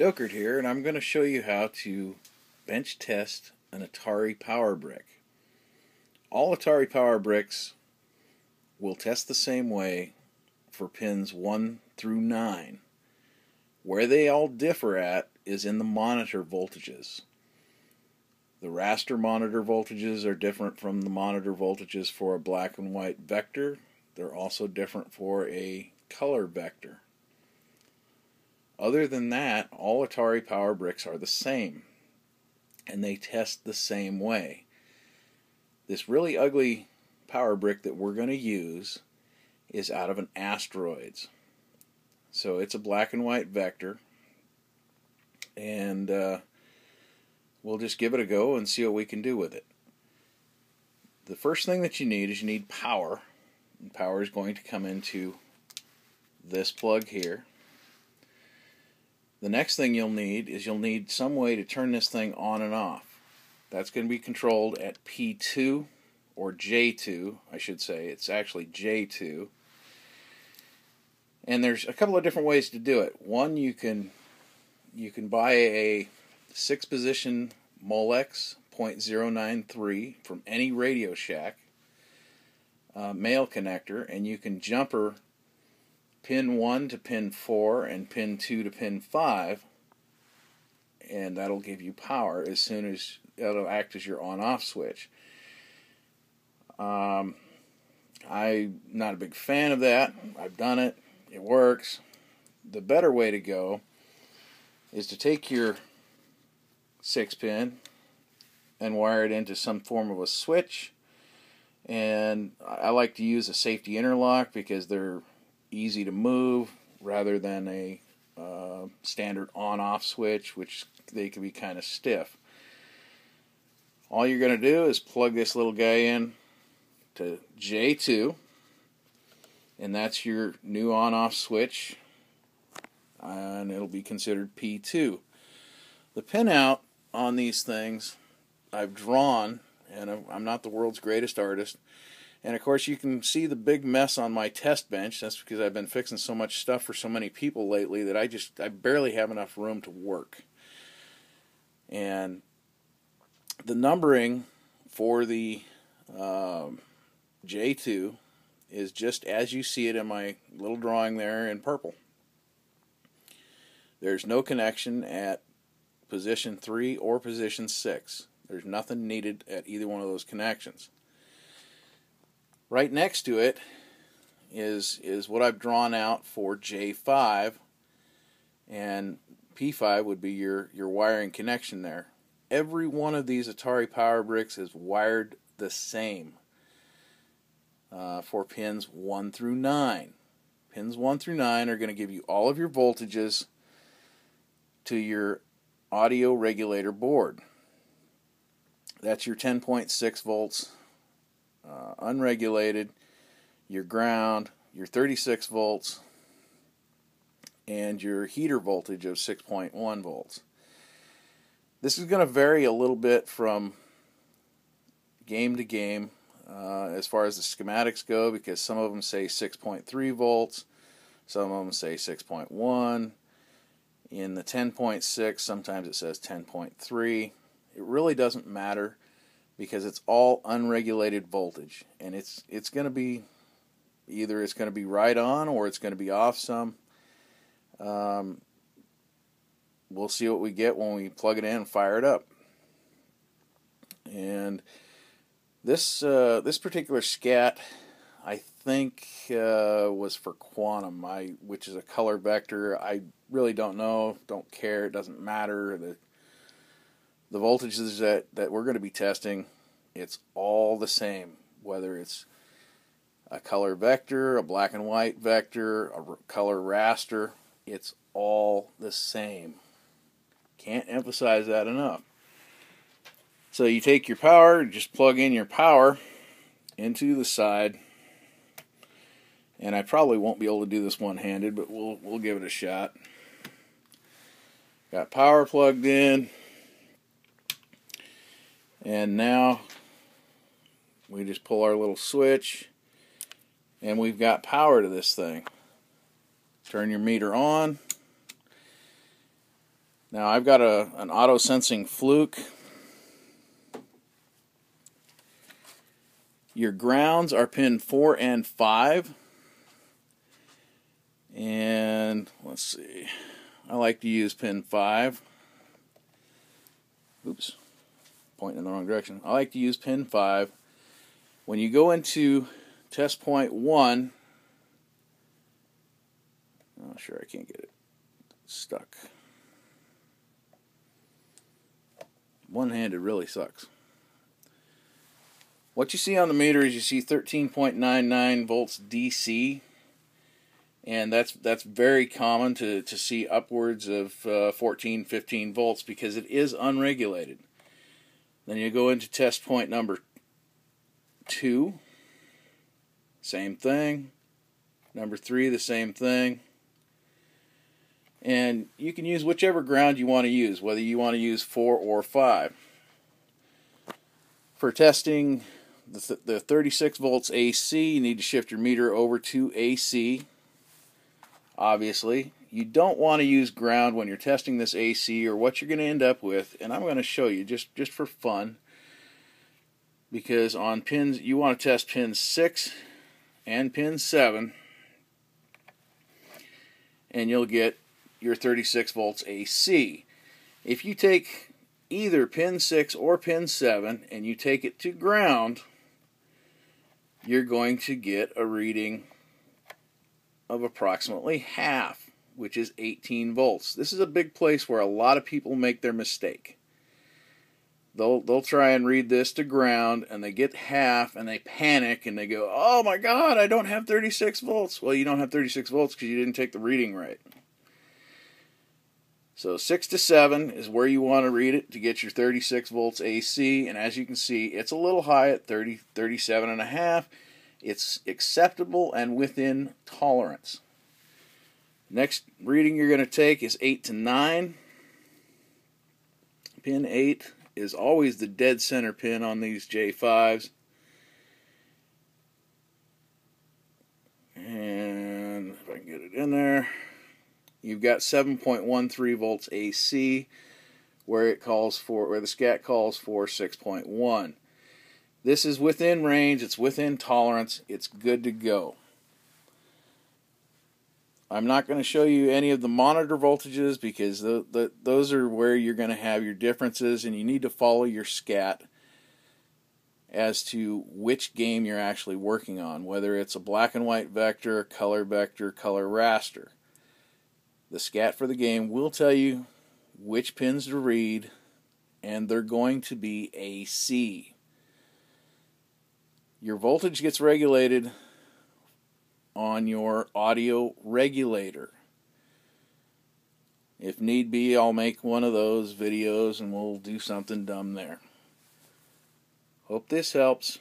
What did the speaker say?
Dokert here, and I'm going to show you how to bench test an Atari Power Brick. All Atari Power Bricks will test the same way for pins 1 through 9. Where they all differ at is in the monitor voltages. The raster monitor voltages are different from the monitor voltages for a black and white vector. They're also different for a color vector. Other than that, all Atari Power Bricks are the same, and they test the same way. This really ugly power brick that we're going to use is out of an Asteroids. So it's a black and white vector, and uh, we'll just give it a go and see what we can do with it. The first thing that you need is you need power. And power is going to come into this plug here. The next thing you'll need is you'll need some way to turn this thing on and off. That's going to be controlled at P2 or J2, I should say. It's actually J2. And there's a couple of different ways to do it. One, you can you can buy a six position Molex 0.093 from any Radio Shack uh, male connector, and you can jumper pin 1 to pin 4 and pin 2 to pin 5 and that'll give you power as soon as that'll act as your on off switch. Um, I'm not a big fan of that. I've done it, it works. The better way to go is to take your 6 pin and wire it into some form of a switch. And I like to use a safety interlock because they're easy to move rather than a uh, standard on-off switch, which they can be kind of stiff. All you're going to do is plug this little guy in to J2, and that's your new on-off switch, and it'll be considered P2. The pinout on these things I've drawn, and I'm not the world's greatest artist, and of course, you can see the big mess on my test bench. That's because I've been fixing so much stuff for so many people lately that I just I barely have enough room to work. And the numbering for the um, J2 is just as you see it in my little drawing there in purple. There's no connection at position 3 or position 6. There's nothing needed at either one of those connections. Right next to it is is what I've drawn out for J5 and P5 would be your your wiring connection there. Every one of these Atari Power Bricks is wired the same uh, for pins 1 through 9. Pins 1 through 9 are going to give you all of your voltages to your audio regulator board. That's your 10.6 volts uh, unregulated, your ground, your 36 volts, and your heater voltage of 6.1 volts. This is going to vary a little bit from game to game uh, as far as the schematics go because some of them say 6.3 volts, some of them say 6.1. In the 10.6, sometimes it says 10.3. It really doesn't matter because it's all unregulated voltage. And it's it's going to be either it's going to be right on or it's going to be off some. Um, we'll see what we get when we plug it in and fire it up. And this uh, this particular scat I think uh, was for quantum. I which is a color vector. I really don't know. Don't care. It doesn't matter. The the voltages that, that we're going to be testing, it's all the same, whether it's a color vector, a black and white vector, a color raster, it's all the same. Can't emphasize that enough. So you take your power, just plug in your power into the side. And I probably won't be able to do this one-handed, but we'll we'll give it a shot. Got power plugged in. And now we just pull our little switch and we've got power to this thing. Turn your meter on. Now I've got a an auto sensing fluke. Your grounds are pin 4 and 5. And let's see. I like to use pin 5. Oops. Pointing in the wrong direction. I like to use pin 5. When you go into test point 1, I'm oh, sure I can't get it stuck. One-handed really sucks. What you see on the meter is you see 13.99 volts DC and that's that's very common to, to see upwards of uh, 14 15 volts because it is unregulated then you go into test point number two. Same thing. Number three the same thing. And you can use whichever ground you want to use whether you want to use four or five. For testing the, th the 36 volts AC you need to shift your meter over to AC obviously. You don't want to use ground when you're testing this AC or what you're going to end up with, and I'm going to show you just, just for fun. Because on pins, you want to test pin 6 and pin 7, and you'll get your 36 volts AC. If you take either pin 6 or pin 7 and you take it to ground, you're going to get a reading of approximately half, which is 18 volts. This is a big place where a lot of people make their mistake. They'll they'll try and read this to ground and they get half and they panic and they go, "Oh my god, I don't have 36 volts." Well, you don't have 36 volts because you didn't take the reading right. So 6 to 7 is where you want to read it to get your 36 volts AC and as you can see, it's a little high at 30 37 and a half it's acceptable and within tolerance. Next reading you're going to take is 8 to 9. Pin 8 is always the dead center pin on these J5s. And if I can get it in there, you've got 7.13 volts AC where it calls for where the scat calls for 6.1. This is within range, it's within tolerance, it's good to go. I'm not going to show you any of the monitor voltages because the, the, those are where you're going to have your differences and you need to follow your SCAT as to which game you're actually working on, whether it's a black and white vector, color vector, color raster. The SCAT for the game will tell you which pins to read and they're going to be AC your voltage gets regulated on your audio regulator. If need be, I'll make one of those videos and we'll do something dumb there. Hope this helps.